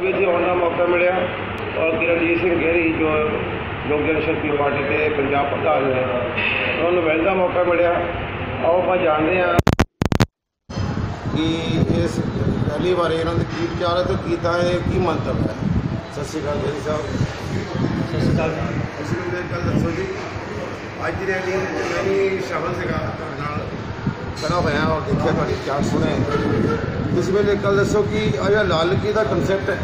ਵਿੱਚ ਆਉਣ ਦਾ ਮੌਕਾ ਮਿਲਿਆ। ਔਰ ਕਿਰਨਜੀਤ ਸਿੰਘ ਗਹਿਰੀ ਜੋ ਲੋਕ ਜਨਸ਼ਕਤੀ ਪਾਰਟੀ ਦੇ ਪੰਜਾਬ ਪ੍ਰਧਾਨ ਨੇ ਉਹਨਾਂ ਨੂੰ ਦਾ ਮੌਕਾ ਮਿਲਿਆ। ਆਓ ਆਪਾਂ ਜਾਣਦੇ ਹਾਂ ਕਿ ਇਸ ਰੈਲੀ ਬਾਰੇ ਇਹਨਾਂ ਦੇ ਕੀ ਵਿਚਾਰ ਹੈ ਤੇ ਕਿੱਦਾਂ ਇਹ ਕੀ ਮੰਤਵ ਹੈ। ਸਤਿ ਸ਼੍ਰੀ ਅਕਾਲ ਗਹਿਰੀ ਸਾਹਿਬ ਸਤਿ ਸ਼੍ਰੀ ਅਕਾਲ। ਅਸੀਂ ਮੈਨੂੰ ਇੱਕ ਗੱਲ ਦੱਸੋ ਜੀ ਅੱਜ ਦੀ ਰੈਲੀ ਮੈਂ ਸ਼ਾਮਲ ਸੀਗਾ ਤੁਹਾਡੇ ਨਾਲ। ਖੜਾ ਹੋਇਆ ਔਰ ਦੇਖਿਆ ਤੁਹਾਡੀ ਚਾਰ ਸੁਣੇ ਤੁਸੀਂ ਮੈਨੂੰ ਇੱਕ ਗੱਲ ਦੱਸੋ ਕਿ ਆ ਜਿਹੜਾ ਲਾਲ ਕੀ ਦਾ ਕਨਸੈਪਟ ਹੈ?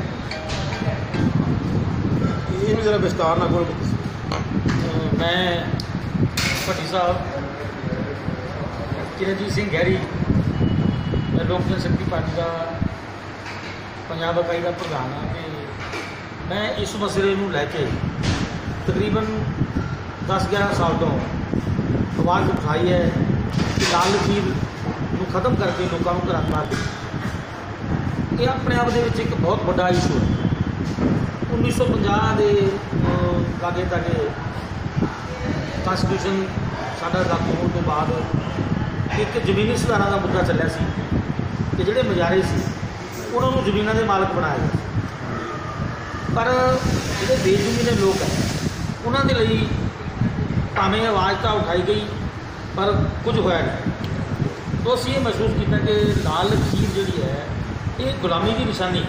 ਇਹ ਵੀ ਜਰਾ ਵਿਸਤਾਰ ਨਾਲ ਕੋਲ ਤੁਸੀਂ। ਮੈਂ ਭੱਟੀ ਸਾਹਿਬ, ਕਿਰਨਜੀਤ ਸਿੰਘ ਗਹਿਰੀ, ਲੋਕ ਜਨ ਸ਼ਕਤੀ ਪਾਰਟੀ ਦਾ ਪੰਜਾਬ ਇਕਾਈ ਦਾ ਪ੍ਰਧਾਨ ਹਾਂ ਤੇ ਮੈਂ ਇਸ ਮਸਲੇ ਨੂੰ ਲੈ ਕੇ ਤਕਰੀਬਨ 10-11 ਸਾਲ ਤੋਂ ਆਵਾਜ਼ ਉਠਾਈ ਹੈ। ਕਿ ਲਾਲ ਲਕੀਰ ਨੂੰ ਖਤਮ ਕਰਕੇ ਲੋਕਾਂ ਨੂੰ ਘਰਾਂ ਮਾਰ ਦਿੱਤਾ। ਇਹ ਆਪਣੇ ਆਪ ਦੇ ਵਿੱਚ ਇੱਕ ਬਹੁਤ ਵੱਡਾ ਇਸ਼ੂ ਹੈ। 1950 ਦੇ ਅਹ, ਲਾਗੇ ਤਾਗੇ ਕਨਸਟੀਟਿਊਸ਼ਨ ਸਾਡਾ ਲਾਗੂ ਹੋਣ ਤੋਂ ਬਾਅਦ ਇੱਕ ਜ਼ਮੀਨੀ ਸੁਧਾਰਾਂ ਦਾ ਮੁੱਦਾ ਚੱਲਿਆ ਸੀ ਕਿ ਜਿਹੜੇ ਮਜਾਰੇ ਸੀ ਉਹਨਾਂ ਨੂੰ ਜ਼ਮੀਨਾਂ ਦੇ ਮਾਲਕ ਬਣਾਇਆ ਗਿਆ ਪਰ ਜਿਹੜੇ ਬੇਜ਼ਮੀਨੇ ਲੋਕ ਹੈ ਉਹਨਾਂ ਦੇ ਲਈ ਭਾਵੇਂ ਆਵਾਜ਼ ਤਾਂ ਉਠਾਈ ਗਈ ਪਰ ਕੁਝ ਹੋਇਆ ਨਹੀਂ। ਤੋਂ ਅਸੀਂ ਇਹ ਮਹਿਸੂਸ ਕੀਤਾ ਕਿ ਲਾਲ ਲਕੀਰ ਜਿਹੜੀ ਹੈ ਇਹ ਗੁਲਾਮੀ ਦੀ ਨਿਸ਼ਾਨੀ।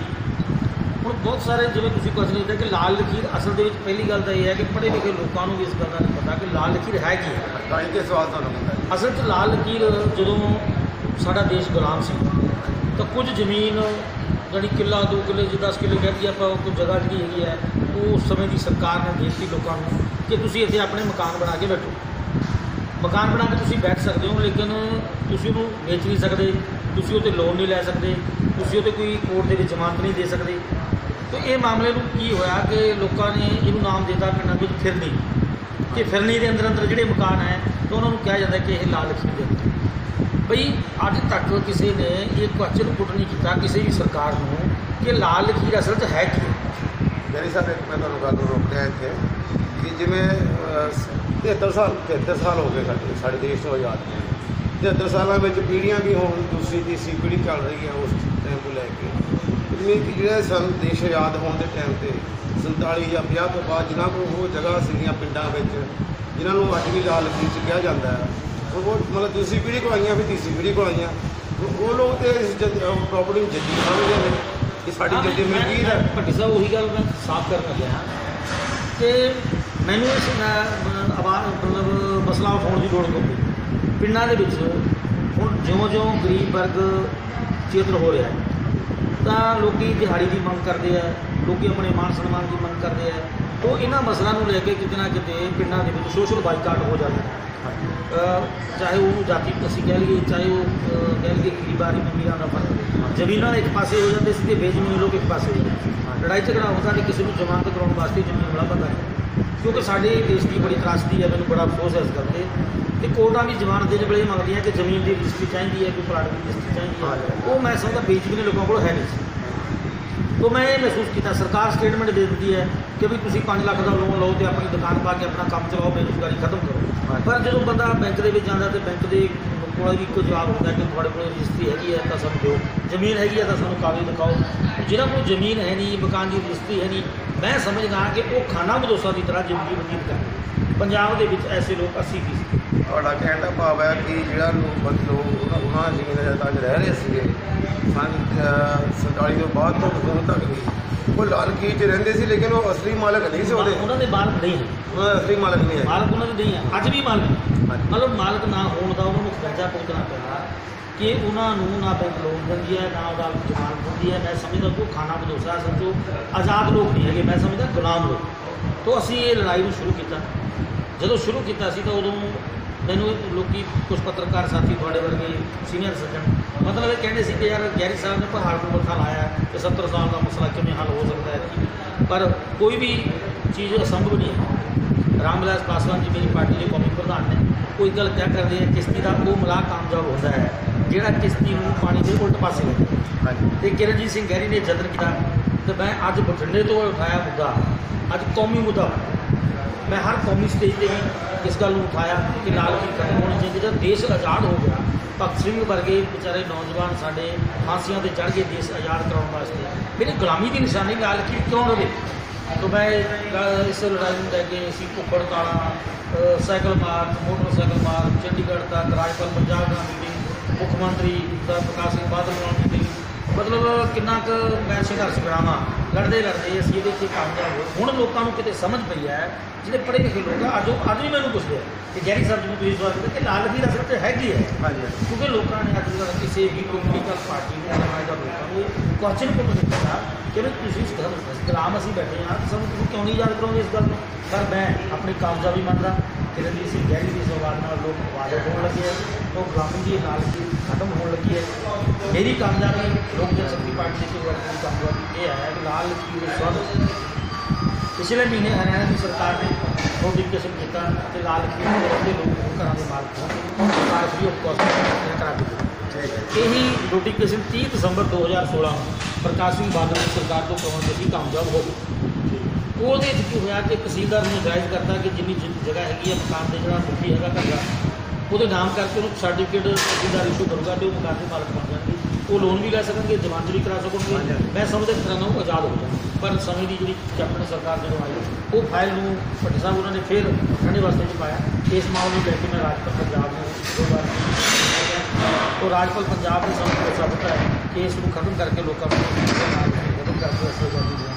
ਹੁਣ ਬਹੁਤ ਸਾਰੇ ਜਿਵੇਂ ਤੁਸੀਂ ਕੁਐਸਚਨ ਕੀਤਾ ਕਿ ਲਾਲ ਲਕੀਰ ਅਸਲ ਦੇ ਵਿੱਚ ਪਹਿਲੀ ਗੱਲ ਤਾਂ ਇਹ ਹੈ ਕਿ ਪੜ੍ਹੇ ਲਿਖੇ ਲੋਕਾਂ ਨੂੰ ਵੀ ਇਸ ਗੱਲ ਦਾ ਨਹੀਂ ਪਤਾ ਕਿ ਲਾਲ ਲਕੀਰ ਹੈ ਕੀ ਹੈ। ਤਾਂ ਇਹ ਸਵਾਲ ਤੁਹਾਨੂੰ ਹੁੰਦਾ ਅਸਲ 'ਚ ਲਾਲ ਲਕੀਰ ਜਦੋਂ ਸਾਡਾ ਦੇਸ਼ ਗੁਲਾਮ ਸੀ ਤਾਂ ਕੁਝ ਜ਼ਮੀਨ ਜਿਹੜੀ ਕਿੱਲਾ ਦੋ ਕਿੱਲੇ ਜੇ 10 ਕਿੱਲੇ ਕਹਿੰਦੀ ਆਪਾਂ ਉਹ ਕੋਈ ਜਗ੍ਹਾ ਜਿਹੜੀ ਹੈਗੀ ਹੈ ਉਹ ਉਸ ਸਮੇਂ ਦੀ ਸਰਕਾਰ ਨੇ ਦੇ ਦਿੱਤੀ ਲੋਕਾਂ ਨੂੰ ਕਿ ਤੁਸੀਂ ਇੱਥੇ ਆਪਣੇ ਮਕਾਨ ਬਣਾ ਕੇ ਬੈਠੋ। ਮਕਾਨ ਬਣਾ ਕੇ ਤੁਸੀਂ ਬੈਠ ਸਕਦੇ ਹੋ, ਲੇਕਿਨ ਤੁਸੀਂ ਉਹਨੂੰ ਵੇਚ ਨਹੀਂ ਸਕਦੇ, ਤੁਸੀਂ ਉਹ 'ਤੇ ਲੋਨ ਨਹੀਂ ਲੈ ਸਕਦੇ, ਤੁਸੀਂ ਉਹ 'ਤੇ ਕੋਈ ਕੋਰਟ ਦੇ ਵਿੱਚ ਜ਼ਮਾਨਤ ਨਹੀਂ ਦੇ ਸਕਦੇ। ਤਾਂ ਇਹ ਮਾਮਲੇ ਨੂੰ ਕੀ ਹੋਇਆ ਕਿ ਲੋਕਾਂ ਨੇ ਇਹਨੂੰ ਨਾਮ ਦਿੱਤਾ ਪਿੰਡਾਂ ਵਿੱਚ ਫਿਰਨੀ। ਕਿ ਫਿਰਨੀ ਦੇ ਅੰਦਰ ਅੰਦਰ ਜਿਹੜੇ ਮਕਾਨ ਹੈ, ਤਾਂ ਉਹਨਾਂ ਨੂੰ ਕਿਹਾ ਜਾਂਦਾ ਕਿ ਇਹ ਲਾਲ ਲਕੀਰ ਦੇ ਅੰਦਰ। ਬਈ, ਅੱਜ ਤੱਕ ਕਿਸੇ ਨੇ ਇਹ ਕੁਐਸਚਨ ਪੁੱਟ ਨਹੀਂ ਕੀਤਾ ਕਿਸੇ ਵੀ ਸਰਕਾਰ ਨੂੰ ਕਿ ਲਾਲ ਲਕੀਰ ਅਸਲ 'ਚ ਹੈ ਕੀ। ਗਹਿਰੀ ਸਾਹਿਬ ਇੱਕ ਮੈਂ ਤੁਹਾਨੂੰ ਗੱਲ ਨੂੰ ਰੋਕ ਇੱਥੇ ਕਿ ਜਿਵੇਂ 73 ਸਾਲ 73 ਸਾਲ ਹੋ ਗਏ ਸਾਡੇ ਸਾਡੇ ਦੇਸ਼ ਨੂੰ ਆਜ਼ਾਦ ਹੋਏ 73 ਸਾਲਾਂ ਵਿੱਚ ਪੀੜ੍ਹੀਆਂ ਵੀ ਹੁਣ ਦੂਸਰੀ ਤੀਸਰੀ ਪੀੜ੍ਹੀ ਚੱਲ ਰਹੀ ਹੈ ਉਸ ਟਾਈਮ ਤੋਂ ਲੈ ਕੇ। ਜਿਵੇਂ ਕਿ ਜਿਹੜੇ ਸਨ ਦੇਸ਼ ਆਜ਼ਾਦ ਹੋਣ ਦੇ ਟਾਈਮ ਤੇ 47 ਜਾਂ 50 ਤੋਂ ਬਾਅਦ ਜਿਨ੍ਹਾਂ ਕੋਲ ਉਹ ਜਗ੍ਹਾ ਸੀਗੀਆਂ ਪਿੰਡਾਂ ਵਿੱਚ ਜਿਨ੍ਹਾਂ ਨੂੰ ਅੱਜ ਵੀ ਲਾਲ ਲਕੀਰ ਚ ਕਿਹਾ ਜਾਂਦਾ ਹੈ। ਉਹ ਮਤਲਬ ਦੂਸਰੀ ਪੀੜ੍ਹੀ ਕੋਲ ਆਈਆਂ ਵੀ ਤੀਸਰੀ ਪੀੜ੍ਹੀ ਕੋਲ ਆਈਆਂ। ਉਹ- ਲੋਕ ਤੇ ਇਸ ਪ੍ਰੋਪਰਟੀ ਨੂੰ ਜੱਦੀ ਸਮਝਦੇ ਨੇ ਕਿ ਸਾਡੀ ਜੱਦੀ ਮਲਕੀਰ ਹੈ। ਭੱਟੀ ਸਾਹਿਬ ਉਹੀ ਗੱਲ ਮੈਂ ਸਾਫ਼ ਕਰਨ ਲੱਗਿਆ। ਕਿ ਮੈਨੂੰ ਇਸ ਆਵਾਜ਼ ਮਤਲਬ ਮਸਲਾ ਉਠਾਉਣ ਦੀ ਲੋੜ ਪਈ ਪਿੰਡਾਂ ਦੇ ਵਿੱਚ ਹੁਣ ਜਿਉਂ-ਜਿਉਂ ਗਰੀਬ ਵਰਗ ਚੇਤਨ ਹੋ ਰਿਹਾ ਹੈ, ਤਾਂ ਲੋਕੀ ਦਿਹਾੜੀ ਦੀ ਮੰਗ ਕਰਦੇ ਆ, ਲੋਕੀ ਆਪਣੇ ਮਾਨ ਸਨਮਾਨ ਦੀ ਮੰਗ ਕਰਦੇ ਆ। ਤੋਂ ਇਹਨਾਂ ਮਸਲਿਆਂ ਨੂੰ ਲੈ ਕੇ ਕਿਤੇ ਨਾ ਕਿਤੇ ਪਿੰਡਾਂ ਦੇ ਵਿੱਚ ਸੋਸ਼ਲ ਬਾਈਕਾਟ ਹੋ ਜਾਂਦਾ ਚਾਹੇ ਉਹ ਜਾਤੀ, ਅਸੀਂ ਕਹਿ ਲਈਏ, ਚਾਹੇ ਉਹ ਕਹਿ ਲਈਏ ਗਰੀਬਾਰੀ ਅਮੀਰਾਂ ਦਾ ਫ਼ਰਕ ਜ਼ਮੀਨਾਂ ਇੱਕ ਪਾਸੇ ਹੋ ਜਾਂਦੇ ਸੀ ਤੇ ਬੇਜ਼ਮੀਨ ਲੋਕ ਇੱਕ ਪਾਸੇ ਹੋ ਜਾਂਦੇ ਲੜਾਈ ਝਗੜਾ ਹੁੰਦਾ ਕਿ ਕਿਸੇ ਨੂੰ ਜ਼ਮਾਨਤ ਕਰਾਉਣ ਵਾਸਤੇ ਜ਼ਮੀਨ ਬੜਾ ਬੰਦਾ ਹੈ ਕਿਉਂਕਿ ਸਾਡੇ ਦੇਸ਼ ਦੀ ਬੜੀ ਤਰਾਸਦੀ ਹੈ ਮੈਨੂੰ ਬੜਾ ਅਫਸੋਸ ਹੈ ਇਸ ਗੱਲ ਤੇ। ਕੋਰਟਾਂ ਵੀ ਜ਼ਮਾਨਤ ਦੇ ਵੇਲੇ ਮੰਗਦੀਆਂ ਕਿ ਜ਼ਮੀਨ ਦੀ ਰਜਿਸਟਰੀ ਚਾਹੀਦੀ ਹੈ ਕੋਈ ਪਲਾਟ ਦੀ ਰਜਿਸਟਰੀ ਚਾਹੀਦੀ ਹੈ। ਉਹ ਮੈਂ ਸਮਝਦਾ ਬੇਜ਼ਮੀਨ ਲੋਕਾਂ ਕੋਲ ਹੈ ਨਹੀਂ ਸੀ। ਤੋਂ ਮੈਂ ਇਹ ਮਹਿਸੂਸ ਕੀਤਾ ਸਰਕਾਰ ਸਟੇਟਮੈਂਟ ਦੇ ਦਿੰਦੀ ਹੈ ਕਿ ਵੀ ਤੁਸੀਂ 5 ਲੱਖ ਦਾ ਲੋਨ ਲਓ ਤੇ ਆਪਣੀ ਦੁਕਾਨ ਪਾ ਕੇ ਆਪਣਾ ਕੰਮ ਚਲਾਓ ਬੇਰੁਜ਼ਗਾਰੀ ਖਤਮ ਕਰੋ। ਪਰ ਜਦੋਂ ਬੰਦਾ ਬੈਂਕ ਦੇ ਵਿੱਚ ਜਾਂਦਾ ਤੇ ਬੈਂਕ ਦੇ ਕੋਲ ਵੀ ਇੱਕੋ ਜਵਾਬ ਹੁੰਦਾ ਕਿ ਤੁਹਾਡੇ ਕੋਲ ਰਜਿਸਟਰੀ ਹੈਗੀ ਹੈ ਤਾਂ ਸਾਨੂੰ ਦਿਓ। ਜ਼ਮੀਨ ਹੈਗੀ ਹੈ ਤਾਂ ਸਾਨੂੰ ਕਾਗਜ਼ ਦਿਖਾਓ। ਜਿਹਨਾਂ ਕੋਲ ਜ਼ਮੀਨ ਹੈ ਨਹੀਂ ਮਕਾਨ ਦੀ ਰਜਿਸਟਰੀ ਹੈ ਨਹੀਂ ਮੈਂ ਸਮਝਦਾ ਕਿ ਉਹ ਖਾਨਾ ਬਦੋਸਾ ਦੀ ਤਰ੍ਹਾਂ ਜ਼ਿੰਦਗੀ ਬਤੀਤ ਕਰਦੇ ਪੰਜਾਬ ਦੇ ਵਿੱਚ ਐਸੇ ਲੋਕ 80 ਫੀਸਦੀ ਤੁਹਾਡਾ ਕਹਿਣ ਦਾ ਭਾਵ ਹੈ ਕਿ ਜਿਹੜਾ ਲੋਕ ਲੋਕ ਉਹਨਾਂ ਉਹਨਾਂ ਜ਼ਮੀਨਾਂ ਦੇ ਅੱਜ ਰਹਿ ਰਹੇ ਸੀਗੇ। ਸੰਨ ਸਰਕਾਰੀ ਤੋਂ ਬਾਅਦ ਤੋਂ ਹੁਣ ਤੱਕ ਵੀ ਉਹ ਲਾਲ ਕੀ ਚ ਰਹਿੰਦੇ ਸੀ ਲੇਕਿਨ ਉਹ ਅਸਲੀ ਮਾਲਕ ਨਹੀਂ ਸੀ ਉਹਦੇ। ਉਹਨਾਂ ਦੇ ਮਾਲਕ ਨਹੀਂ ਹੈ। ਉਹਨਾਂ ਦਾ ਅਸਲੀ ਮਾਲਕ ਨਹੀਂ ਹੈ। ਮਾਲਕ ਉਹਨਾਂ ਦੇ ਨਹੀਂ ਹੈ। ਅੱਜ ਵੀ ਮਾਲਕ। ਮਤਲਬ ਮਾਲਕ ਨਾ ਹੋਣ ਦਾ ਉਹਨਾਂ ਨੂੰ ਖਰਚਾ ਭੁਗਤਣਾ ਪੈਣਾ ਕਿ ਉਹਨਾਂ ਨੂੰ ਨਾ ਬੈਂਕ ਲੋਨ ਦਿੰਦੀ ਹੈ, ਨਾ ਉਹਦਾ ਜ਼ਮਾਨਤ ਦਿੰਦੀ ਹੈ। ਮੈਂ ਸਮਝਦਾ ਕਿ ਉਹ ਖਾਣਾ ਬਦੋਸਾ ਸਮਝੋ ਆਜ਼ਾਦ ਲੋਕ ਨਹੀਂ ਹੈਗੇ। ਮੈਂ ਸਮਝਦਾ ਗੁਲਾਮ ਲੋਕ। ਤੋਂ ਅਸੀਂ ਇਹ ਲੜਾਈ ਨੂੰ ਸ਼ੁਰੂ ਕੀਤਾ। ਜਦੋਂ ਸ਼ੁਰੂ ਕੀਤਾ ਸੀ ਤਾਂ ਉਦੋਂ ਮੈਨੂੰ ਇਹ ਲੋਕੀ ਕੁਝ ਪੱਤਰਕਾਰ ਸਾਥੀ ਤੁਹਾਡੇ ਵਰਗੇ ਸੀਨੀਅਰ ਸੱਜਣ ਮਤਲਬ ਇਹ ਕਹਿੰਦੇ ਸੀ ਕਿ ਯਾਰ ਗੈਰੀ ਸਾਹਿਬ ਨੇ ਪਹਾੜ ਨੂੰ ਮੱਥਾ ਲਾਇਆ ਤੇ 70 ਸਾਲ ਦਾ ਮਸਲਾ ਕਿਵੇਂ ਹੱਲ ਹੋ ਸਕਦਾ ਹੈ? ਪਰ ਕੋਈ ਵੀ ਚੀਜ਼ ਅਸੰਭਵ ਨਹੀਂ ਹੈ। ਰਾਮਵਿਲਾਸ ਪਾਸਵਾਨ ਜੀ ਮੇਰੀ ਪਾਰਟੀ ਦੇ ਕੌਮੀ ਪ੍ਰਧਾਨ ਨੇ ਕੋਈ ਗੱਲ ਕਹਿ ਕਰਦੇ ਹੈ ਕਿਸ਼ਤੀ ਦਾ ਉਹ ਮਲਾਹ ਕਾਮਯਾਬ ਹੁੰਦਾ ਹੈ। ਜਿਹੜਾ ਕਿਸ਼ਤੀ ਨੂੰ ਪਾਣੀ ਦੇ ਉਲਟ ਪਾਸੇ ਲੈ ਜਾਏ। ਹਾਂਜੀ। ਤੇ ਕਿਰਨਜੀਤ ਸਿੰਘ ਗਹਿਰੀ ਨੇ ਯਤਨ ਕੀਤਾ ਤੇ ਮੈਂ ਅੱਜ ਬਠਿੰਡੇ ਤੋਂ ਉਠਾਇਆ ਮੁੱਦਾ। ਅੱਜ ਕੌਮੀ ਮੁੱਦਾ ਮੈਂ ਹਰ ਕੌਮੀ ਸਟੇਜ ਤੇ ਵੀ ਇਸ ਗੱਲ ਨੂੰ ਉਠਾਇਆ ਕਿ ਨਾਲ ਕੀ ਖਤਮ ਹੋਣੀ ਚਾਹੀਦੀ ਜਦ ਦੇਸ਼ ਆਜ਼ਾਦ ਹੋ ਗਿਆ ਭਗਤ ਸਿੰਘ ਵਰਗੇ ਵਿਚਾਰੇ ਨੌਜਵਾਨ ਸਾਡੇ ਫਾਂਸੀਆਂ ਤੇ ਚੜ੍ਹ ਕੇ ਦੇਸ਼ ਆਜ਼ਾਦ ਕਰਾਉਣ ਵਾਸਤੇ ਮੇਰੀ ਗੁਲਾਮੀ ਦੀ ਨਿਸ਼ਾਨੀ ਲਾਲ ਕੀ ਕਿਉਂ ਰਵੇ ਤਾਂ ਮੈਂ ਇਸ ਲੜਾਈ ਨੂੰ ਲੈ ਕੇ ਅਸੀਂ ਭੁੱਖੜ ਤਾਲਾ ਅ, cycle march motorcycle march Chandigarh ਤੱਕ ਰਾਜਪਾਲ ਪੰਜਾਬ ਦਾ ਮੀਟਿੰਗ ਮੁੱਖ ਮੰਤਰੀ ਦਾ ਪ੍ਰਕਾਸ਼ ਸਿੰਘ ਬਾਦਲ ਨਾਲ ਮੀਟਿੰਗ ਮਤਲਬ ਕਿੰਨਾ ਕੁ ਮੈਂ ਸੰਘਰਸ਼ ਕਰਾਵਾਂ ਲੜਦੇ ਲੜਦੇ ਅਸੀਂ ਇਹਦੇ 'ਚ ਕਾਮਯਾਬ ਹੋਏ। ਹੁਣ ਲੋਕਾਂ ਨੂੰ ਕਿਤੇ ਸਮਝ ਪਈ ਹੈ ਜਿਹੜੇ ਪੜ੍ਹੇ ਲਿਖੇ ਲੋਕ ਆ ਅੱਜ ਅੱਜ ਵੀ ਮੈਨੂੰ ਪੁੱਛਦੇ ਆ ਕਿ ਗੈਰੀ ਸਾਹਿਬ ਜੀ ਨੂੰ ਤੁਸੀਂ ਸਵਾਲ ਕੀਤਾ ਕਿ ਲਾਲ ਵੀਰ ਅਸਲ 'ਚ ਹੈਗੀ ਹੈ? ਹਾਂਜੀ ਕਿਉਂਕਿ ਲੋਕਾਂ ਨੇ ਅੱਜ ਕੱਲ੍ਹ ਕਿਸੇ ਵੀ ਪੋਲੀਟੀਕਲ ਪਾਰਟੀ ਨੂੰ ਸਮਾਜ ਦਾ ਲੋਕਾਂ ਨੂੰ ਕੁਐਸਚਨ ਪੁੱਟ ਦਿੱਤਾ ਕਿ ਵੀ ਤੁਸੀਂ ਗੁਲਾਮ ਅਸੀਂ ਬੈਠੇ ਹਾਂ ਤਾਂ ਸਾਨੂੰ ਤੁਸੀਂ ਕਿਉਂ ਨਹੀਂ ਯਾਦ ਕਰੋਗੇ ਇਸ ਗੱਲ ਨੂੰ? ਪਰ ਮੈਂ ਆਪਣੀ ਕਾਮਯਾਬੀ ਮੰਨਦਾ ਕਿ ਰਣਜੀਤ ਸਿੰਘ ਗਹਿਰੀ ਦੀ ਸਵਾਲ ਨਾਲ ਲੋਕ ਵਾਜਬ ਹੋਣ ਲੱਗੇ ਹੈ ਉਹ ਗੁਲਾਮੀ ਦੀ ਨਾਲ ਦੀ ਖਤਮ ਹੋਣ ਲੱਗੀ ਹੈ ਮੇਰੀ ਕਾਮਯਾਬੀ ਲੋਕ ਜਨਸ਼ਕਤੀ ਪਾਰਟੀ ਦੇ ਕੋਲ ਦੀ ਕਾਮਯਾਬੀ ਇਹ ਹੈ ਕਿ ਲਾਲ ਕੀ ਦੇ ਸਵਾਲ ਪਿਛਲੇ ਮਹੀਨੇ ਹਰਿਆਣਾ ਦੀ ਸਰਕਾਰ ਨੇ ਨੋਟੀਫਿਕੇਸ਼ਨ ਕੀਤਾ ਤੇ ਲਾਲ ਕੀ ਦੇ ਰਹਿੰਦੇ ਲੋਕ ਹੋਰ ਘਰਾਂ ਦੇ ਮਾਲਕ ਹੋਣ ਸਰਕਾਰ ਫ੍ਰੀ ਆਫ ਕਾਸਟ ਕਰਾ ਦਿੱਤੀ ਠੀਕ ਹੈ ਇਹੀ ਨੋਟੀਫਿਕੇਸ਼ਨ 30 ਦਸੰਬਰ 2016 ਨੂੰ ਪ੍ਰਕਾਸ਼ ਸਿੰਘ ਬਾਦਲ ਦੀ ਸਰਕਾਰ ਤੋਂ ਕਰਾਉਣ ਵਿੱਚ ਹੀ ਕਾਮਯਾਬ ਹੋ ਗਈ ਉਹਦੇ ਵਿੱਚ ਕੀ ਹੋਇਆ ਕਿ ਤਹਿਸੀਲਦਾਰ ਨੇ ਜਾਇਜ਼ ਕਰਤਾ ਕਿ ਜਿੰਨੀ ਜ- ਜਗ੍ਹਾ ਹੈਗੀ ਹੈ ਮਕਾਨ ਦੇ ਜਿਹੜਾ ਮੁਖੀ ਹੈਗਾ ਘਰ ਦਾ ਉਹਦੇ ਨਾਮ ਕਰਕੇ ਉਹਨੂੰ ਸਰਟੀਫਿਕੇਟ ਤਹਿਸੀਲਦਾਰ ਇਸ਼ੂ ਕਰੂਗਾ ਤੇ ਉਹ ਮਕਾਨ ਦੇ ਮਾਲਕ ਬਣ ਜਾਣਗੇ। ਉਹ ਲੋਨ ਵੀ ਲੈ ਸਕਣਗੇ ਜ਼ਮਾਨਤ ਵੀ ਕਰਾ ਸਕਣਗੇ। ਹਾਂਜੀ। ਮੈਂ ਸਮਝਦਾ ਇਸ ਤਰ੍ਹਾਂ ਨਾਲ ਉਹ ਆਜ਼ਾਦ ਹੋ ਜਾਣਗੇ। ਪਰ ਸਮੇਂ ਦੀ ਜਿਹੜੀ ਕੈਪਟਨ ਸਰਕਾਰ ਜਦੋਂ ਆਈ ਉਹ ਫਾਈਲ ਨੂੰ ਭੱਟੀ ਸਾਹਿਬ ਉਹਨਾਂ ਨੇ ਫਿਰ ਠੰਡੇ ਵਾਸਤੇ ਚ ਪਾਇਆ। ਇਸ ਮਾਮਲੇ ਨੂੰ ਲੈ ਕੇ ਮੈਂ ਰਾਜਪਾਲ ਪੰਜਾਬ ਨੂੰ ਦੋ ਵਾਰ ਉਹ ਰਾਜਪਾਲ ਪੰਜਾਬ ਨੇ ਸਾਨੂੰ ਭਰੋਸਾ ਦਿੱਤਾ ਹੈ ਕਿ ਇਸ ਨੂੰ ਖਤਮ ਕਰਕੇ ਲੋਕਾਂ ਨੂੰ ਖਤਮ ਕਰਕੇ ਅਸੀਂ ਆਜ਼ਾਦੀ ਦੇਵਾਂਗੇ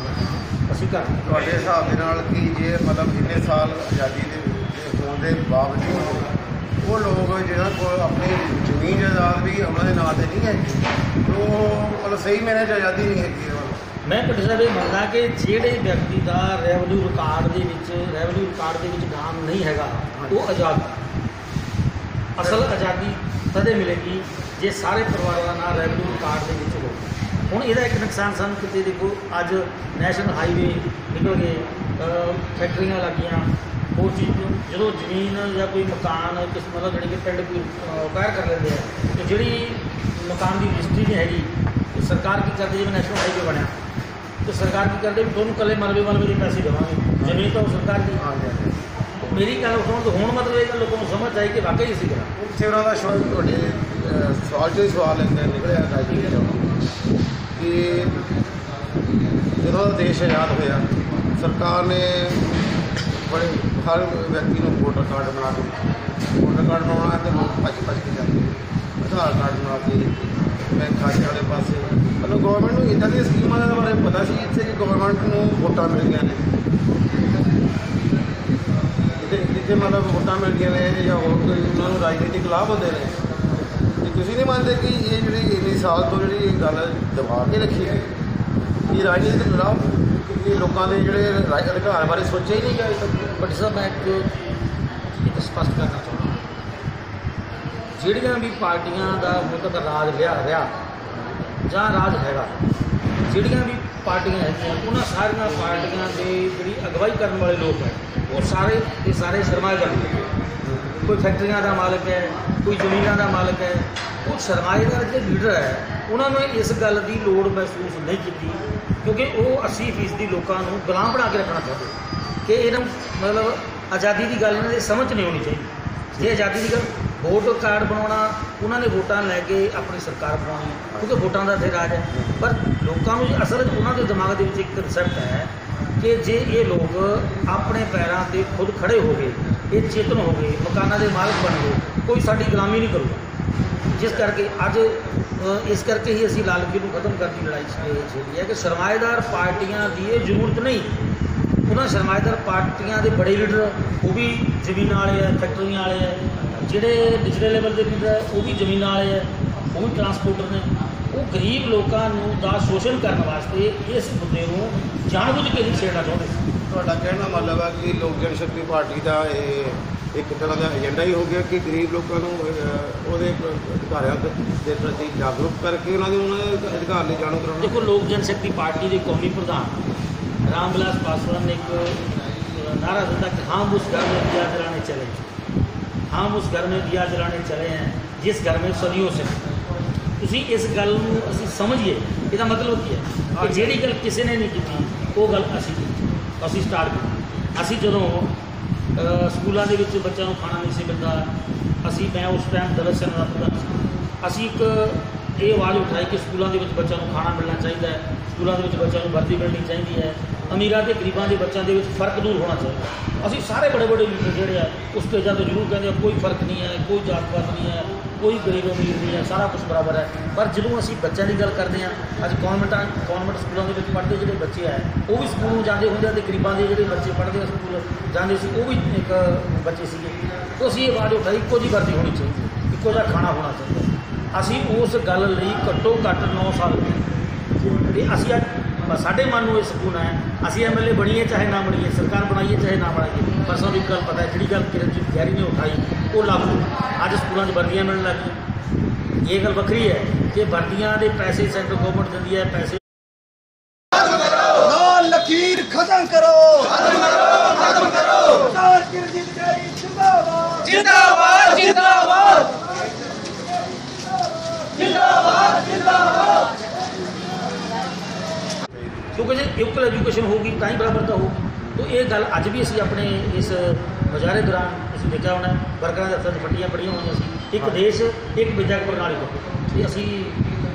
ਅਸੀਂ ਕਰ ਤੁਹਾਡੇ ਹਿਸਾਬ ਦੇ ਨਾਲ ਕਿ ਜੇ ਮਤਲਬ ਇੰਨੇ ਸਾਲ ਆਜ਼ਾਦੀ ਦੇ ਹੋਣ ਦੇ ਬਾਵਜੂਦ ਉਹ ਲੋਕ ਜਿਹਨਾਂ ਕੋਲ ਆਪਣੀ ਜ਼ਮੀਨ ਜਾਇਦਾਦ ਵੀ ਉਹਨਾਂ ਦੇ ਨਾਂ ਤੇ ਨਹੀਂ ਹੈਗੀ ਉਹ ਮਤਲਬ ਸਹੀ ਮੈਨੇ ਆਜ਼ਾਦੀ ਨਹੀਂ ਹੈਗੀ ਮੈਂ ਭੱਟੀ ਸਾਹਿਬ ਇਹ ਮੰਨਦਾ ਕਿ ਜਿਹੜੇ ਵਿਅਕਤੀ ਦਾ ਰੈਵਨਿਊ ਰਿਕਾਰਡ ਦੇ ਵਿੱਚ ਰੈਵਨਿਊ ਰਿਕਾਰਡ ਦੇ ਵਿੱਚ ਨਾਮ ਨਹੀਂ ਹੈਗਾ ਉਹ ਆਜ਼ਾਦ। ਅਸਲ ਆਜ਼ਾਦੀ ਤਦੇ ਮਿਲੇਗੀ ਜੇ ਸਾਰੇ ਪਰਿਵਾਰਾਂ ਦਾ ਨਾਮ ਰੈਵਨਿਊ ਰਿਕਾਰਡ ਦੇ ਵਿੱਚ ਹੋਵੇ। ਹੁਣ ਇਹਦਾ ਇੱਕ ਨੁਕਸਾਨ ਸਾਨੂੰ ਕਿਤੇ ਦੇਖੋ ਅੱਜ ਨੈਸ਼ਨਲ ਹਾਈਵੇ ਨਿਕਲ ਗਏ ਫੈਕਟਰੀਆਂ ਲੱਗੀਆਂ ਹੋਰ ਚੀਜ਼ ਜਦੋਂ ਜ਼ਮੀਨ ਜਾਂ ਕੋਈ ਮਕਾਨ ਕਿਸ ਮਤਲਬ ਜਿਹੜੀ ਕਿ ਪਿੰਡ ਕੋਈ ਅਕਾਇਰ ਕਰ ਲੈਂਦੇ ਆ ਤੇ ਜਿਹੜੀ ਮਕਾਨ ਦੀ ਰਜਿਸਟਰੀ ਨਹੀਂ ਹੈਗੀ ਤੇ ਸਰਕਾਰ ਕੀ ਕਰਦੀ ਜਿਵੇਂ ਨੈਸ਼ਨਲ ਹਾਈਵੇ ਬਣਿਆ ਤੇ ਸਰਕਾਰ ਕੀ ਕਰਦੀ ਵੀ ਤੁਹਾਨੂੰ ਕੱਲੇ ਮਲਬੇ ਮਲਬੇ ਦੇ ਪੈਸੇ ਦੇਵਾਂਗੇ ਜ਼ਮੀਨ ਤਾਂ ਉਹ ਸਰਕਾਰ ਦੀ। ਹਾਂਜੀ ਹਾਂਜੀ ਮੇਰੀ ਗੱਲ ਸੁਣੋ ਤਾਂ ਹੁਣ ਮਤਲਬ ਇਹ ਗੱਲ ਲੋਕਾਂ ਨੂੰ ਸਮਝ ਆਈ ਕਿ ਵਾਕਈ ਅਸੀਂ ਕਰਾਂ ਉੱਥੇ ਉਹਨਾਂ ਦਾ ਤੁਹਾਡੇ ਸਵਾਲ ਚੋਂ ਹੀ ਸਵਾਲ ਲੈਂਦੇ ਨਿਕਲਿਆ ਰਾਜਨੀਤੀ ਚੋਂ ਕਿ ਜਦੋਂ ਦਾ ਦੇਸ਼ ਆਜ਼ਾਦ ਹੋਇਆ, ਸਰਕਾਰ ਨੇ ਬੜੇ, ਹਰ ਵਿਅਕਤੀ ਨੂੰ ਵੋਟਰ ਕਾਰਡ ਬਣਾ ਕੇ ਦਿੱਤਾ। ਵੋਟਰ ਕਾਰਡ ਬਣਾਉਣਾ ਹੈ ਤੇ ਲੋਕ ਭੱਜ ਭੱਜ ਕੇ ਜਾਂਦੇ ਆਧਾਰ ਕਾਰਡ ਬਣਾ ਕੇ ਬੈਂਕ ਖਾਤੇ ਵਾਲੇ ਪਾਸੇ। ਮਤਲਬ ਗਵਰਨਮੈਂਟ ਨੂੰ ਇਦਾਂ ਦੀਆਂ ਸਕੀਮਾਂ ਦੇ ਬਾਰੇ ਪਤਾ ਸੀ ਇੱਥੇ ਕਿ ਗਵਰਨਮੈਂਟ ਨੂੰ ਵੋਟਾਂ ਮਿਲ ਗਈਆਂ ਨੇ। ਜਿੱਥੇ ਮਤਲਬ ਵੋਟਾਂ ਮਿਲ ਗਈਆਂ ਨੇ ਜਾਂ ਹੋਰ ਕੋਈ ਉਹਨਾਂ ਨੂੰ ਰਾਜਨੀਤਿਕ ਲਾਭ ਹੁੰਦੇ ਨੇ। ਤੁਸੀਂ ਨਹੀਂ ਮੰਨਦੇ ਕਿ ਇਹ ਜਿਹੜੀ ਇੰਨੀ ਸਾਲ ਤੋਂ ਜਿਹੜੀ ਇਹ ਗੱਲ ਦਬਾ ਕੇ ਰੱਖੀ ਹੈ? ਇਹ ਰਾਜਨੀਤਿਕ ਲਾਭ ਕਿ ਲੋਕਾਂ ਦੇ ਜਿਹੜੇ ਰਾਜ ਅਧਿਕਾਰ ਬਾਰੇ ਸੋਚਿਆ ਹੀ ਨਹੀਂ ਗਿਆ ਅਜੇ ਬਟ ਸਰ ਮੈਂ ਇੱਕ ਇੱਕ ਸਪਸ਼ਟ ਕਰਨਾ ਚਾਹੁੰਦਾ ਜਿਹੜੀਆਂ ਵੀ ਪਾਰਟੀਆਂ ਦਾ ਮੁਲਕ ਤੱਕ ਰਾਜ ਰਿਹਾ ਰਿਹਾ ਜਾਂ ਰਾਜ ਹੈਗਾ, ਜਿਹੜੀਆਂ ਵੀ ਪਾਰਟੀਆਂ ਹੈਗੀਆਂ, ਉਹਨਾਂ ਸਾਰੀਆਂ ਪਾਰਟੀਆਂ ਦੇ ਜਿਹੜੀ ਅਗਵਾਈ ਕਰਨ ਵਾਲੇ ਲੋਕ ਹੈ, ਉਹ ਸਾਰੇ, ਇਹ ਸਾਰੇ ਸਰਮਾਏਦਾਰ ਨੇ। ਕੋਈ ਫੈਕਟਰੀਆਂ ਦਾ ਮਾਲਕ ਹੈ, ਕੋਈ ਜ਼ਮੀਨਾਂ ਦਾ ਮਾਲਕ ਹੈ, ਉਹ ਸਰਮਾਏਦਾਰ ਜਿਹੜੇ ਲੀਡਰ ਹੈ, ਉਹਨਾਂ ਨੂੰ ਇਸ ਗੱਲ ਦੀ ਲੋੜ ਮਹਿਸੂਸ ਨਹੀਂ ਕੀਤੀ, ਕਿਉਂਕਿ ਉਹ 80% ਲੋਕਾਂ ਨੂੰ ਗੁਲਾਮ ਬਣਾ ਕੇ ਰੱਖਣਾ ਚਾਹੁੰਦੇ ਕਿ ਇਹਨਾਂ ਨੂੰ ਮਤਲਬ ਆਜ਼ਾਦੀ ਦੀ ਗੱਲ ਇਹਨਾਂ ਦੀ ਸਮਝ ਨਹੀਂ ਆਉਣੀ ਚਾਹੀਦੀ। ਜੇ ਆਜ਼ਾਦੀ ਦੀ ਗੱਲ ਵੋਟ ਕਾਰਡ ਬਣਾਉਣਾ, ਉਹਨਾਂ ਨੇ ਵੋਟਾਂ ਲੈ ਕੇ ਆਪਣੀ ਸਰਕਾਰ ਬਣਾਉਣੀ, ਕਿਉਂਕਿ ਵੋਟਾਂ ਦਾ ਇੱਥੇ ਰਾਜ ਹੈ। ਪਰ ਲੋਕਾਂ ਨੂੰ ਅਸਲ ਵਿੱਚ ਉਹਨਾਂ ਦੇ ਦਿਮਾਗ ਦੇ ਵਿੱਚ ਇੱਕ ਕਨਸੈਪਟ ਹੈ ਕਿ ਜੇ ਇਹ ਲੋਕ ਆਪਣੇ ਪੈਰਾਂ ਤੇ ਖੁਦ ਖੜੇ ਹੋ ਗਏ ਇਹ ਚੇਤਨ ਹੋ ਗਏ, ਮਕਾਨਾਂ ਦੇ ਮਾਲਕ ਬਣ ਗਏ, ਕੋਈ ਸਾਡੀ ਗੁਲਾਮੀ ਨਹੀਂ ਕਰੂਗਾ। ਜਿਸ ਕਰਕੇ ਅੱਜ ਇਸ ਕਰਕੇ ਹੀ ਅਸੀਂ ਲਾਲਕੀ ਨੂੰ ਖਤਮ ਕਰਨ ਦੀ ਲੜਾਈ ਛੇੜੀ ਹੈ ਕਿ ਸਰਮਾਏਦਾਰ ਪਾਰਟੀਆਂ ਦੀ ਇਹ ਜ਼ਰੂਰਤ ਨਹੀਂ। ਉਹਨਾਂ ਸਰਮਾਏਦਾਰ ਪਾਰਟੀਆਂ ਦੇ ਬੜੇ ਲੀਡਰ, ਉਹ ਵੀ ਜ਼ਮੀਨਾਂ ਵਾਲੇ ਆ, ਫੈਕਟਰੀਆਂ ਵਾਲੇ ਆ, ਜਿਹੜੇ ਨਿਚਲੇ ਲੈਵਲ ਦੇ ਲੀਡਰ ਆ, ਉਹ ਵੀ ਜ਼ਮੀਨਾਂ ਵਾਲੇ ਆ, ਉਹ ਵੀ ਟਰਾਂਸਪੋਰਟਰ ਨੇ। ਉਹ ਗਰੀਬ ਲੋਕਾਂ ਨੂੰ ਦਾ ਸ਼ੋਸ਼ਣ ਕਰਨ ਵਾਸਤੇ ਇਸ ਮੁੱਦੇ ਨੂੰ ਜਾਣਬੁੱਝ ਕੇ ਨਹੀਂ ਛੇੜਨਾ ਚਾਹੁੰਦੇ। ਤੁਹਾਡਾ ਕਹਿਣ ਦਾ ਮਤਲਬ ਹੈ ਕਿ ਲੋਕ ਜਨਸ਼ਕਤੀ ਪਾਰਟੀ ਦਾ ਇਹ ਇੱਕ ਤਰ੍ਹਾਂ ਦਾ ਏਜੰਡਾ ਹੀ ਹੋ ਗਿਆ ਕਿ ਗਰੀਬ ਲੋਕਾਂ ਨੂੰ ਅਹ, ਉਹਦੇ ਪ- ਅਧਿਕਾਰਾਂ ਦੇ ਦੇ ਪ੍ਰਤੀ ਜਾਗਰੂਕ ਕਰਕੇ ਉਹਨਾਂ ਦੇ ਉਹਨਾਂ ਦੇ ਅਧਿਕਾਰ ਲਈ ਜਾਣੂ ਕਰਾਉਣਾ ਦੇਖੋ ਲੋਕ ਜਨਸ਼ਕਤੀ ਪਾਰਟੀ ਦੇ ਕੌਮੀ ਪ੍ਰਧਾਨ ਰਾਮ ਵਿਲਾਸ ਪਾਸਵਾਨ ਨੇ ਇੱਕ ਅ, ਨਾਰਾ ਦਿੱਤਾ ਕਿ ਹਮ ਉਸ घर में दिया जलाने चले हम उस घर में दिया जलाने चले हैं जिस घर में सदियों से ਤੁਸੀਂ ਇਸ ਗੱਲ ਨੂੰ ਅਸੀਂ ਸਮਝੀਏ ਇਹਦਾ ਮਤਲਬ ਕੀ ਹੈ ਕਿ ਜਿਹੜੀ ਗੱਲ ਕਿਸੇ ਨੇ ਨਹੀਂ ਕੀਤੀ ਉਹ ਗੱਲ ਅਸੀਂ ਕੀਤੀ ਅਸੀਂ ਸਟਾਰਟ ਕੀਤੀ। ਅਸੀਂ ਜਦੋਂ ਸਕੂਲਾਂ ਦੇ ਵਿੱਚ ਬੱਚਿਆਂ ਨੂੰ ਖਾਣਾ ਨਹੀਂ ਸੀ ਮਿਲਦਾ, ਅਸੀਂ, ਮੈਂ ਉਸ ਟਾਈਮ ਦਰਸ਼ਨ ਦਾ ਪ੍ਰਧਾਨ ਸੀ। ਅਸੀਂ ਇੱਕ ਇਹ ਆਵਾਜ਼ ਉਠਾਈ ਕਿ ਸਕੂਲਾਂ ਦੇ ਵਿੱਚ ਬੱਚਿਆਂ ਨੂੰ ਖਾਣਾ ਮਿਲਣਾ ਚਾਹੀਦਾ ਹੈ, ਸਕੂਲਾਂ ਦੇ ਵਿੱਚ ਬੱਚਿਆਂ ਨੂੰ ਵਰਦੀ ਮਿਲਣੀ ਚਾਹੀਦੀ ਹੈ, ਅਮੀਰਾਂ ਤੇ ਗਰੀਬਾਂ ਦੇ ਬੱਚਿਆਂ ਦੇ ਵਿੱਚ ਫ਼ਰਕ ਦੂਰ ਹੋਣਾ ਚਾਹੀਦਾ ਅਸੀਂ ਸਾਰੇ ਬੜੇ ਬੜੇ ਲੀਡਰ ਜਿਹੜੇ ਆ, ਉਸ ਸਟੇਜਾਂ ਤੋਂ ਜ਼ਰੂਰ ਕਹਿੰਦੇ ਆ, ਕੋਈ ਫ਼ਰਕ ਨਹੀਂ ਹੈ, ਕੋਈ ਜਾਤ ਪਾਤ ਨਹੀਂ ਹੈ ਕੋਈ ਗਰੀਬ ਅਮੀਰ ਨਹੀਂ ਹੈ ਸਾਰਾ ਕੁਝ ਬਰਾਬਰ ਹੈ। ਪਰ ਜਦੋਂ ਅਸੀਂ ਬੱਚਿਆਂ ਦੀ ਗੱਲ ਕਰਦੇ ਹਾਂ ਅੱਜ ਕਨਵੈਂਟਾਂ ਕਨਵੈਂਟ ਸਕੂਲਾਂ ਦੇ ਵਿੱਚ ਪੜ੍ਹਦੇ ਜਿਹੜੇ ਬੱਚੇ ਆ ਉਹ ਵੀ ਸਕੂਲ ਨੂੰ ਜਾਂਦੇ ਹੁੰਦੇ ਆ ਤੇ ਗਰੀਬਾਂ ਦੇ ਜਿਹੜੇ ਬੱਚੇ ਪੜ੍ਹਦੇ ਆ ਸਕੂਲ ਜਾਂਦੇ ਸੀ ਉਹ ਵੀ ਇੱਕ ਬੱਚੇ ਸੀਗੇ। ਤਾਂ ਅਸੀਂ ਇਹ ਆਵਾਜ਼ ਉਠਾਈ ਇੱਕੋ ਜਿਹੀ ਵਰਦੀ ਹੋਣੀ ਚਾਹੀਦੀ ਹੈ, ਇੱਕੋ ਜਿਹਾ ਖਾਣਾ ਹੋਣਾ ਚਾਹੀਦਾ ਅਸੀਂ ਉਸ ਗੱਲ ਲਈ ਘੱਟੋ ਘੱਟ 9 ਸਾਲ ਤੇ ਅਸੀਂ ਅੱਜ ਬ- ਸਾਡੇ ਮਨ ਨੂੰ ਇਹ ਸਕੂਨ ਹੈ ਅਸੀਂ ਐਮਐਲਏ ਬਣੀਏ ਚਾਹੇ ਨਾ ਬਣੀਏ ਸਰਕਾਰ ਬਣਾਈਏ ਚਾਹੇ ਨਾ ਬਣਾਈਏ ਪਰ ਸਾਨੂੰ ਇੱਕ ਗੱਲ ਪਤਾ ਹੈ ਜਿਹੜੀ ਗੱਲ ਕਿਰਨਜੀਤ ਗਹਿਰੀ ਨੇ ਉਠਾਈ ਉਹ ਲਾਗੂ ਅੱਜ ਸਕੂਲਾਂ 'ਚ ਵਰਦੀਆਂ ਮਿਲਣ ਲੱਗ ਗਈਆਂ। ਇਹ ਗੱਲ ਵੱਖਰੀ ਹੈ ਕਿ ਵਰਦੀਆਂ ਦੇ ਪੈਸੇ ਸੈਂਟਰ ਗਵਰਨਮੈਂਟ ਦਿੰਦੀ ਹੈ ਪੈਸੇ ਲਾਲ ਲਖੀਰ ਖਤਮ ਕਰੋ। ਖਤਮ ਕਰੋ ਖਤਮ ਕਰੋ। ਲਾਲ ਕਿਰਜੀਤ ਗਾਈ ਜਿੰਦਾਬਾਦ। ਜਿੰਦਾਬਾਦ ਜਿੰਦਾਬਾਦ। ਕਿਉਂਕਿ ਜੇ ਇਕੁਅਲ ਐਜੂਕੇਸ਼ਨ ਹੋਊਗੀ ਤਾਂ ਹੀ ਬਰਾਬਰਤਾ ਹੋਊਗੀ। ਤਾਂ ਇਹ ਗੱਲ ਅੱਜ ਵੀ ਅਸੀਂ ਆਪਣੇ ਇਸ ਮੁਜ਼ਾਹਰੇ ਦੌਰਾਨ ਅਸੀਂ ਦੇਖਿਆ ਹੋਣਾ ਵਰਕਰਾਂ ਦੇ ਅਫਸਰ ਫੱਟੀਆਂ ਪੜੀਆਂ ਹੋਈਆਂ ਸੀ। ਇੱਕ ਦੇਸ਼ ਇੱਕ ਵਿਦਿਅਕ ਪ੍ਰਣਾਲੀ ਤੋਂ ਅਸੀਂ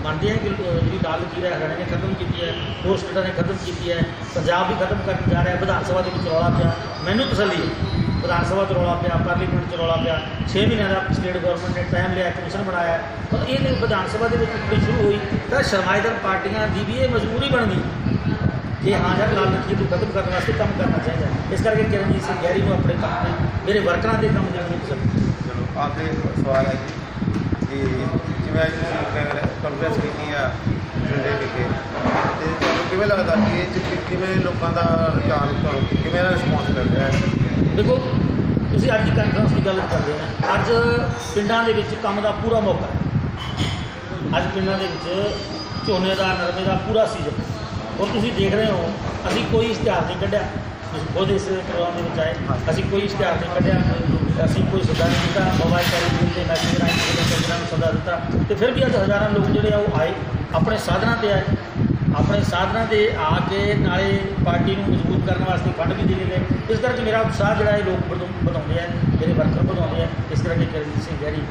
ਮੰਨਦੇ ਹਾਂ ਕਿ ਜਿਹੜੀ ਲਾਲ ਲਕੀਰ ਹੈ ਹਰਿਆਣਾ ਨੇ ਖਤਮ ਕੀਤੀ ਹੈ ਹੋਰ ਸਟੇਟਾਂ ਨੇ ਖਤਮ ਕੀਤੀ ਹੈ ਪੰਜਾਬ ਵੀ ਖਤਮ ਕਰਨ ਜਾ ਰਿਹਾ ਵਿਧਾਨ ਸਭਾ ਦੇ ਵਿੱਚ ਰੌਲਾ ਪਿਆ। ਮੈਨੂੰ ਤਸੱਲੀ ਹੈ ਵਿਧਾਨ ਸਭਾ 'ਚ ਰੌਲਾ ਪਿਆ ਪਾਰਲੀਮੈਂਟ 'ਚ ਰੌਲਾ ਪਿਆ। 6 ਮਹੀਨਿਆਂ ਦਾ ਸਟੇਟ ਗਵਰਨਮੈਂਟ ਨੇ ਟਾਈਮ ਲਿਆ ਕਮਿਸ਼ਨ ਬਣਾਇਆ। ਪਰ ਇਹ ਵਿਧਾਨ ਸਭਾ ਦੇ ਵਿੱਚ ਸ਼ੁਰੂ ਹੋਈ ਤਾਂ ਸਰਮਾਏਦਾਰ ਪਾਰਟੀਆਂ ਦੀ ਵੀ ਇਹ ਮਜਬੂਰੀ ਬਣ ਗਈ। ਕਿ ਹਾਂ ਯਾਰ ਲਾਲ ਲਕੀਰ ਨੂੰ ਖਤਮ ਕਰਨ ਵਾਸਤੇ ਕੰਮ ਕਰਨਾ ਚਾਹੀਦਾ। ਇਸ ਕਰਕੇ ਕਿਰਨਜੀਤ ਸਿੰਘ ਗਹਿਰੀ ਨੂੰ ਆਪਣੇ ਕੰਮ ਤੇ ਮੇਰੇ ਵਰਕਰਾਂ ਦੇ ਕੰਮ ਦੇਣ ਦੀ ਪਸੰਦ ਚਲੋ ਆਖਰੀ ਸਵਾਲ ਹੈ ਜੀ ਕਿ ਜਿਵੇਂ ਤੁਸੀਂ ਕਾਨਫਰੰਸ ਕੀਤੀ ਆ ਜਿਹੜੇ ਵਿਖੇ ਤੇ ਤੁਹਾਨੂੰ ਕਿਵੇਂ ਲੱਗਦਾ ਕਿ ਇਹ 'ਚ ਕਿਵੇਂ ਲੋਕਾਂ ਦਾ ਰੁਝਾਨ ਤੁਹਾਨੂੰ ਕਿਵੇਂ ਦਾ ਰਿਸਪੌਂਸ ਮਿਲ ਰਿਹਾ ਹੈ? ਦੇਖੋ ਤੁਸੀਂ ਅੱਜ ਦੀ ਕਾਨਫਰੰਸ ਦੀ ਗੱਲ ਕਰਦੇ ਹੋ। ਅੱਜ ਪਿੰਡਾਂ ਦੇ ਵਿੱਚ ਕੰਮ ਦਾ ਪੂਰਾ ਮੌਕਾ ਹੈ। ਅੱਜ ਪਿੰਡਾਂ ਦੇ ਵਿੱਚ ਝੋਨੇ ਦਾ ਨਰਮੇ ਦਾ ਪੂਰਾ ਸੀਜ਼ਨ ਔਰ ਤੁਸੀਂ ਦੇਖ ਰਹੇ ਹੋ, ਅਸੀਂ ਕੋਈ ਇਸ਼ਤਿਹਾਰ ਨਹੀਂ ਕੱਢਿਆ। ਤੁਸੀਂ ਖੁਦ ਇਸ ਪ੍ਰੋਗਰਾਮ ਦੇ ਵਿੱਚ ਆਏ। ਅਸੀਂ ਕੋਈ ਇਸ਼ਤਿਹਾਰ ਨਹੀਂ ਕੱਢਿਆ। ਅਸੀਂ ਕੋਈ ਸੱਦਾ ਨਹੀਂ ਦਿੱਤਾ। ਮੋਬਾਈਲ ਟੈਲੀਫੋਨ ਤੇ ਮੈਸੇਜ ਰਾਹੀਂ ਕਿਸੇ ਕੰਜਰਾਂ ਨੂੰ ਸੱਦਾ ਦਿੱਤਾ। ਤੇ ਫਿਰ ਵੀ ਅੱਜ ਹਜ਼ਾਰਾਂ ਲੋਕ ਜਿਹੜੇ ਆ, ਉਹ ਆਏ। ਆਪਣੇ ਸਾਧਨਾਂ ਤੇ ਆਏ। ਆਪਣੇ ਸਾਧਨਾਂ ਤੇ ਆ ਕੇ ਨਾਲੇ ਪਾਰਟੀ ਨੂੰ ਮਜ਼ਬੂਤ ਕਰਨ ਵਾਸਤੇ ਫੰਡ ਵੀ ਦੇ ਗਏ ਇਸ ਕਰਕੇ ਮੇਰਾ ਉਤਸ਼ਾਹ ਜਿਹੜਾ ਇਹ ਲੋਕ ਵਧਾਉ- ਵਧਾਉਂਦੇ ਆ ਮੇਰੇ ਵਰਕਰ ਵਧਾਉਂਦੇ ਆ, ਇਸ ਕਰਕੇ ਕਰਨਜੀਤ ਸਿੰਘ ਗਹਿਰੀ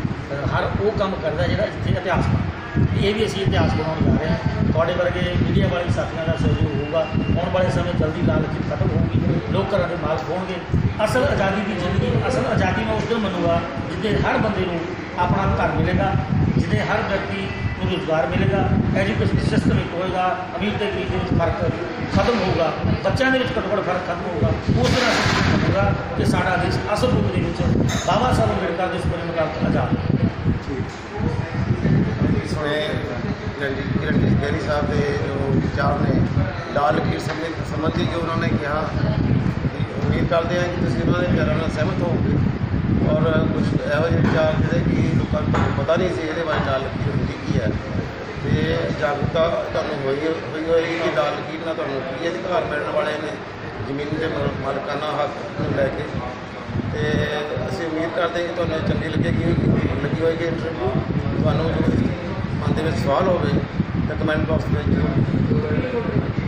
ਹਰ ਉਹ ਕੰਮ ਕਰਦਾ ਜਿਹੜਾ ਇੱਥੇ ਇਤਿਹਾਸ ਬਣ ਇਹ ਵੀ ਅਸੀਂ ਇਤਿਹਾਸ ਬਣਾਉਣ ਜਾ ਰਹੇ ਹਾਂ। ਤੁਹਾਡੇ ਵਰਗੇ ਮੀਡੀਆ ਵਾਲੇ ਸਾਥੀਆਂ ਦਾ ਸਹਿਯੋਗ ਹੋਊਗਾ। ਆਉਣ ਵਾਲੇ ਸਮੇਂ ਜਲਦੀ ਲਾਲਚ ਖਤਮ ਹੋਊਗੀ। ਲੋਕ ਘਰਾਂ ਦੇ ਮਾਲਕ ਹੋਣਗੇ। ਅਸਲ ਆਜ਼ਾਦੀ ਦੀ ਜ਼ਿੰਦਗੀ, ਅਸਲ ਆਜ਼ਾਦੀ ਮੈਂ ਉਸ ਦਿਨ ਮੰਨੂਗਾ ਜਿੱਦੇ ਹਰ ਬੰਦੇ ਨੂੰ ਆਪਣਾ ਘਰ ਮਿਲੇਗਾ ਜਿਹਦੇ ਹਰ ਵਿਅਕਤੀ ਨੂੰ ਰੁਜ਼ਗਾਰ ਮਿਲੇਗਾ, ਐਜੂਕੇਸ਼ਨ ਸਿਸਟਮ ਇੱਕ ਹੋਏਗਾ, ਅਮੀਰ ਤੇ ਗਰੀਬ ਦੇ ਵਿੱਚ ਫ਼ਰਕ ਖਤਮ ਹੋਊਗਾ, ਬੱਚਿਆਂ ਦੇ ਵਿੱਚ ਘੱਟੋ ਘੱਟ ਫ਼ਰਕ ਖਤਮ ਹੋਊਗਾ, ਉਸ ਤਰ੍ਹਾਂ ਹੋਊਗਾ ਕਿ ਸਾਡਾ ਦੇਸ਼ ਅਸਲ ਰੂਪ ਦੇ ਵਿੱਚ ਬਾਬਾ ਸਾਹਿਬ ਅੰਬੇਡਕਰ ਦੇ ਸੁਪਨੇ ਮੁਤਾਬਕ ਆਜ਼ਾਦ ਸੁਣੇ ਰਣਜੀਤ ਗਹਿਰੀ ਸਾਹਿਬ ਦੇ ਜੋ ਵਿਚਾਰ ਨੇ, ਲਾਲ ਲਕੀਰ ਸਿੰਘ ਦੇ ਸੰਬੰਧੀ ਕਿ ਉਹਨਾਂ ਨੇ ਕਿਹਾ ਉਮੀਦ ਕਰਦੇ ਹਾਂ ਕਿ ਤੁਸੀਂ ਉਹਨਾਂ ਦੇ ਵਿਚਾਰਾਂ ਨਾਲ ਸਹਿਮਤ ਹੋਵੋਗੇ। ਔਰ ਕੁਝ ਇਹੋ ਜਿਹੇ ਵਿਚਾਰ ਜਿਹੜੇ ਕਿ ਲੋਕਾਂ ਨੂੰ ਪਤਾ ਨਹੀਂ ਸੀ ਇਹਦੇ ਬਾਰੇ ਲਾਲ ਲਕੀਰ ਹੁੰਦੀ ਕੀ ਹੈ। ਤੇ ਜਾਗਰੂਕਤਾ ਤੁਹਾਨੂੰ ਹੋਈ ਹੋਈ ਹੋਈ ਕਿ ਲਾਲ ਲਕੀਰ ਨਾਲ ਤੁਹਾਨੂੰ ਕੀ ਅਧਿਕਾਰ ਮਿਲਣ ਵਾਲੇ ਨੇ, ਜ਼ਮੀਨ ਦੇ ਮਾਲਕਾਨਾ ਹੱਕ ਨੂੰ ਲੈ ਕੇ। ਤੇ ਅਸੀਂ ਉਮੀਦ ਕਰਦੇ ਹਾਂ ਕਿ ਤੁਹਾਨੂੰ ਚੰਗੀ ਲੱਗੇਗੀ, ਲੱਗੀ ਹੋਏਗੀ ਇੰਟਰਵਿਊ ਤੁਹਾਨੂੰ ਮਨ ਦੇ ਵਿੱਚ ਸਵਾਲ ਹੋਵੇ ਤਾਂ ਕਮੈਂਟ ਬਾਕਸ ਵਿੱਚ ਜ਼ਰੂਰ